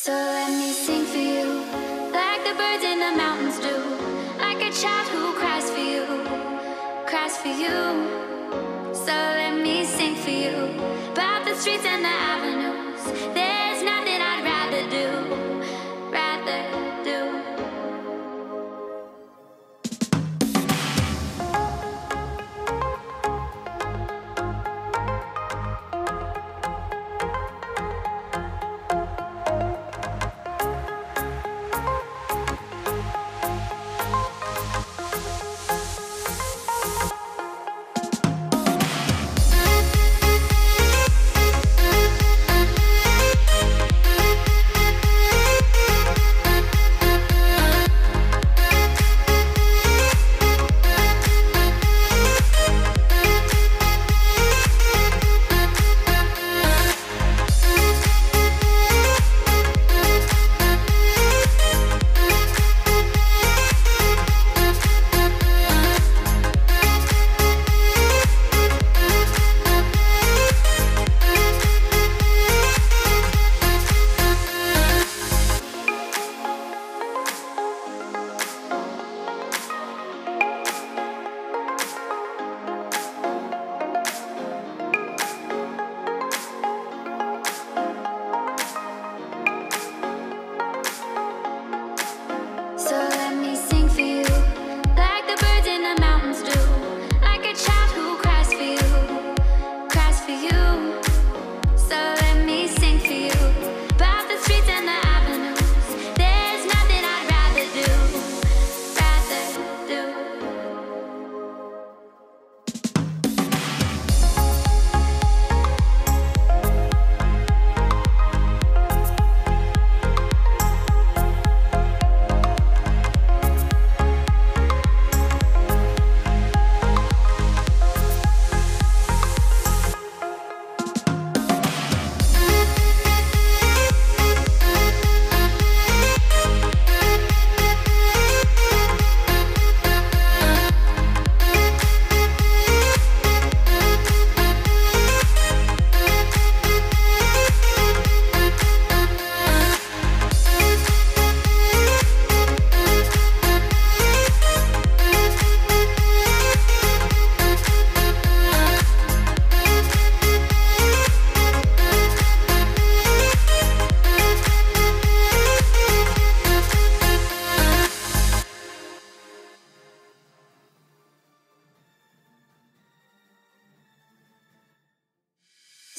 So let me sing for you, like the birds in the mountains do, like a child who cries for you, cries for you. So let me sing for you, about the streets and the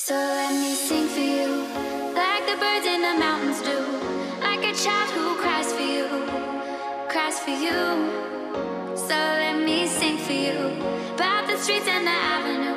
So let me sing for you, like the birds in the mountains do, like a child who cries for you, cries for you. So let me sing for you, about the streets and the avenues.